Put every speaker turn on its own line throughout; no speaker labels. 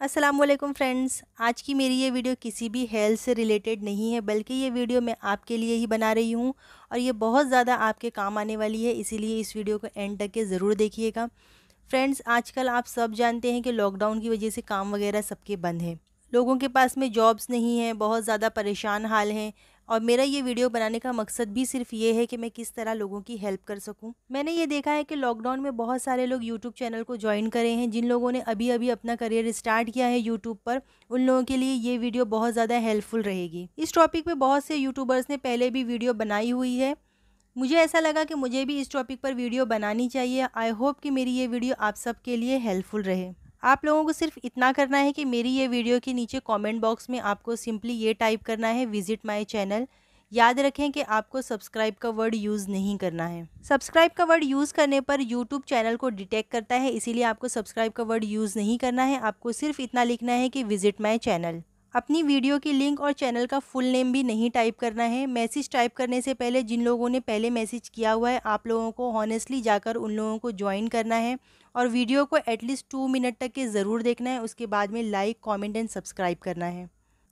वालेकुम फ्रेंड्स, आज की मेरी ये वीडियो किसी भी हेल्थ से रिलेटेड नहीं है, बल्कि ये वीडियो मैं आपके लिए ही बना रही हूँ और ये बहुत ज़्यादा आपके काम आने वाली है, इसीलिए इस वीडियो को एंड तक के ज़रूर देखिएगा। फ्रेंड्स, आजकल आप सब जानते हैं कि लॉकडाउन की वजह से काम वगैरह सबके बंद हैं। लोगों के पास में जॉब्स नहीं हैं, बहुत ज़्यादा परेशान हाल हैं और मेरा ये वीडियो बनाने का मकसद भी सिर्फ़ ये है कि मैं किस तरह लोगों की हेल्प कर सकूँ। मैंने ये देखा है कि लॉकडाउन में बहुत सारे लोग यूट्यूब चैनल को ज्वाइन करे हैं, जिन लोगों ने अभी अभी अपना करियर स्टार्ट किया है यूट्यूब पर, उन लोगों के लिए ये वीडियो बहुत ज़्यादा हेल्पफुल रहेगी। इस टॉपिक पर बहुत से यूट्यूबर्स ने पहले भी वीडियो बनाई हुई है। मुझे ऐसा लगा कि मुझे भी इस टॉपिक पर वीडियो बनानी चाहिए। आई होप कि मेरी ये वीडियो आप सबके लिए हेल्पफुल रहे। आप लोगों को सिर्फ़ इतना करना है कि मेरी ये वीडियो के नीचे कमेंट बॉक्स में आपको सिंपली ये टाइप करना है विज़िट माय चैनल याद रखें कि आपको सब्सक्राइब का वर्ड यूज़ नहीं करना है। सब्सक्राइब का वर्ड यूज़ करने पर यूट्यूब चैनल को डिटेक्ट करता है, इसीलिए आपको सब्सक्राइब का वर्ड यूज़ नहीं करना है। आपको सिर्फ़ इतना लिखना है कि विज़िट माई चैनल अपनी वीडियो की लिंक और चैनल का फुल नेम भी नहीं टाइप करना है। मैसेज टाइप करने से पहले जिन लोगों ने पहले मैसेज किया हुआ है, आप लोगों को हॉनेस्टली जाकर उन लोगों को ज्वाइन करना है। और वीडियो को एटलीस्ट टू मिनट तक के ज़रूर देखना है, उसके बाद में लाइक कमेंट एंड सब्सक्राइब करना है।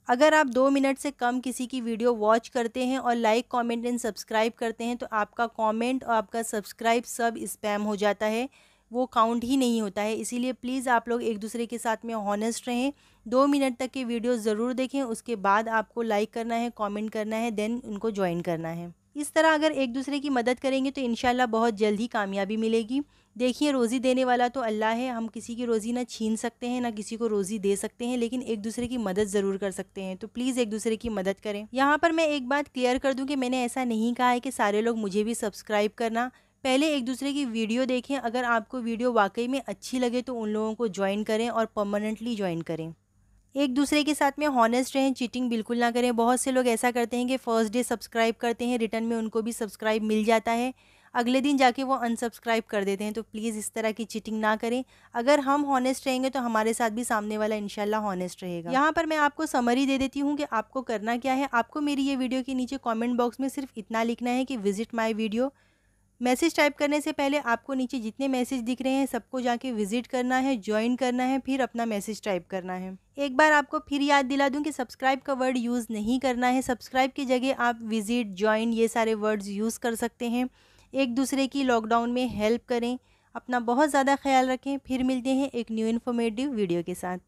अगर आप दो मिनट से कम किसी की वीडियो वॉच करते हैं और लाइक कमेंट एंड सब्सक्राइब करते हैं तो आपका कमेंट और आपका सब्सक्राइब सब स्पैम हो जाता है। वो काउंट ही नहीं होता है। इसीलिए प्लीज़ आप लोग एक दूसरे के साथ में हॉनेस्ट रहें। दो मिनट तक की वीडियो ज़रूर देखें, उसके बाद आपको लाइक करना है कमेंट करना है देन उनको ज्वाइन करना है। इस तरह अगर एक दूसरे की मदद करेंगे तो इन बहुत जल्द ही कामयाबी मिलेगी। देखिए, रोज़ी देने वाला तो अल्लाह है, हम किसी की रोज़ी ना छीन सकते हैं, ना किसी को रोज़ी दे सकते हैं, लेकिन एक दूसरे की मदद ज़रूर कर सकते हैं। तो प्लीज़ एक दूसरे की मदद करें। यहाँ पर मैं एक बात क्लियर कर दूँ कि मैंने ऐसा नहीं कहा है कि सारे लोग मुझे भी सब्सक्राइब करना। पहले एक दूसरे की वीडियो देखें। अगर आपको वीडियो वाकई में अच्छी लगे तो उन लोगों को ज्वाइन करें और परमानेंटली ज्वाइन करें। एक दूसरे के साथ में हॉनेस्ट रहें चीटिंग बिल्कुल ना करें। बहुत से लोग ऐसा करते हैं कि फ़र्स्ट डे सब्सक्राइब करते हैं रिटर्न में उनको भी सब्सक्राइब मिल जाता है। अगले दिन जाके वो अनसब्सक्राइब कर देते हैं तो प्लीज़ इस तरह की चीटिंग ना करें। अगर हम हॉनेस्ट रहेंगे तो हमारे साथ भी सामने वाला इनशाला हॉनेस्ट रहेगा। यहाँ पर मैं आपको समरी दे देती हूँ कि आपको करना क्या है। आपको मेरी ये वीडियो के नीचे कॉमेंट बॉक्स में सिर्फ़ इतना लिखना है कि visit my video message type करने से पहले आपको नीचे जितने मैसेज दिख रहे हैं, सबको जाके विज़िट करना है, ज्वाइन करना है, फिर अपना मैसेज टाइप करना है। एक बार आपको फिर याद दिला दूँ कि सब्सक्राइब का वर्ड यूज़ नहीं करना है। सब्सक्राइब की जगह आप विज़िट, ज्वाइन ये सारे वर्ड्स यूज़ कर सकते हैं। एक दूसरे की लॉकडाउन में हेल्प करें, अपना बहुत ज़्यादा ख्याल रखें, फिर मिलते हैं एक न्यू इन्फॉर्मेटिव वीडियो के साथ।